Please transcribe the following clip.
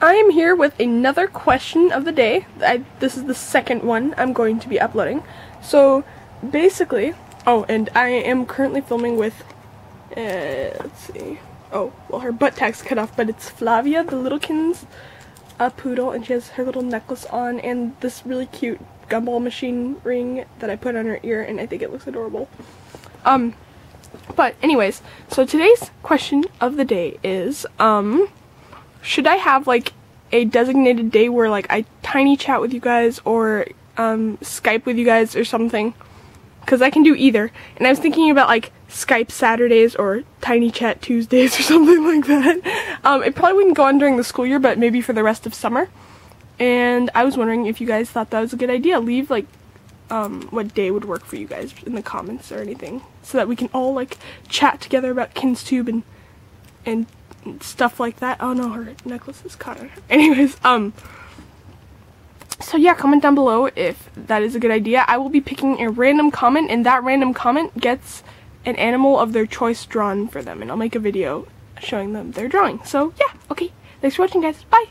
I am here with another question of the day. I, this is the second one I'm going to be uploading. So basically, oh, and I am currently filming with, uh, let's see, oh, well her butt tag's cut off, but it's Flavia, the littlekins a poodle, and she has her little necklace on and this really cute gumball machine ring that I put on her ear, and I think it looks adorable. Um, but anyways, so today's question of the day is, um, should I have like a designated day where like I tiny chat with you guys or um, Skype with you guys or something? Because I can do either. And I was thinking about like Skype Saturdays or tiny chat Tuesdays or something like that. Um, it probably wouldn't go on during the school year, but maybe for the rest of summer. And I was wondering if you guys thought that was a good idea. Leave like um, what day would work for you guys in the comments or anything, so that we can all like chat together about KinzTube and and stuff like that. Oh no, her necklace is caught. Anyways, um, so yeah, comment down below if that is a good idea. I will be picking a random comment, and that random comment gets an animal of their choice drawn for them, and I'll make a video showing them their drawing. So yeah, okay. Thanks for watching, guys. Bye.